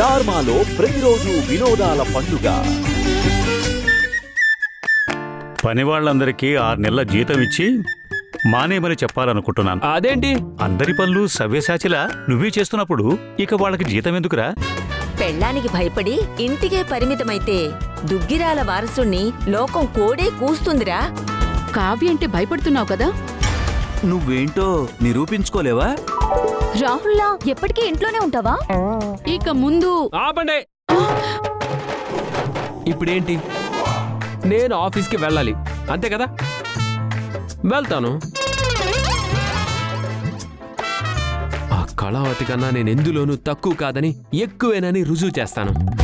స్టార్మాలో ప్రతిరోజు వినోదాల పండుగ. పని వాళ్ళందరికీ ఆరు నెలల జీతం ఇచ్చి మానేమని చెప్పాలనుకుంటున్నాను. అదేంటి? అందరి పనులు సవ్యసాచిలా నువ్వే చేస్తున్నప్పుడు ఇక వాళ్ళకి జీతం ఎందుకురా? పెళ్ళానికి భయపడి ఇంటికే పరిమితమైతే దుగ్గిరాల వారసుణ్ణి లోకం కోడే కూస్తుందిరా. కావ్య అంటే భయపడుతున్నావు కదా? నువ్వేంటో నిరూపించుకోలేవా? రాహుల్లా ఎప్పటికీ ఇంట్లోనే ఉంటావా? ఇక ముందు ఆపండి. ఇప్పుడేంటి? నేను ఆఫీస్కి వెళ్ళాలి. అంతే కదా? వెళ్తాను. ఆ కళావతి కన్నా నేను ఎందులోనూ తక్కువ కాదని ఎక్కువేనని రుజువు చేస్తాను.